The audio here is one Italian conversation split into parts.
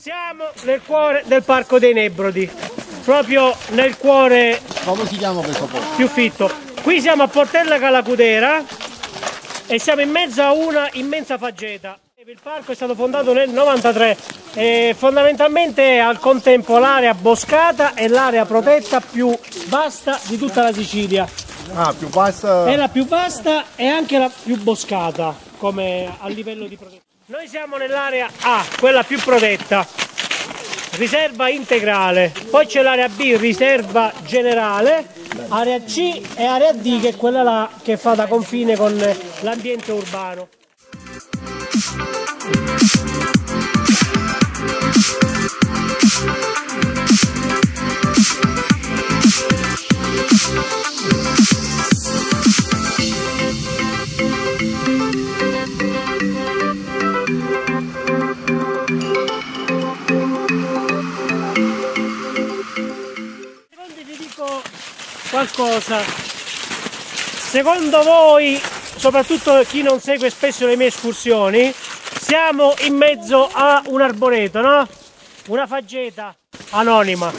Siamo nel cuore del Parco dei Nebrodi, proprio nel cuore Come si chiama questo posto? più fitto. Qui siamo a Portella Calacudera e siamo in mezzo a una immensa faggeta. Il parco è stato fondato nel 93 e fondamentalmente è al contempo l'area boscata e l'area protetta più vasta di tutta la Sicilia. Ah, più bassa. È la più vasta e anche la più boscata come a livello di protezione. Noi siamo nell'area A, quella più protetta, riserva integrale. Poi c'è l'area B, riserva generale, area C e area D che è quella là che fa da confine con l'ambiente urbano. Qualcosa. Secondo voi, soprattutto chi non segue spesso le mie escursioni, siamo in mezzo a un arboreto, no? Una faggeta anonima,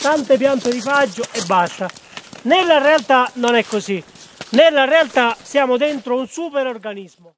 tante piante di faggio e basta. Nella realtà non è così. Nella realtà siamo dentro un super organismo.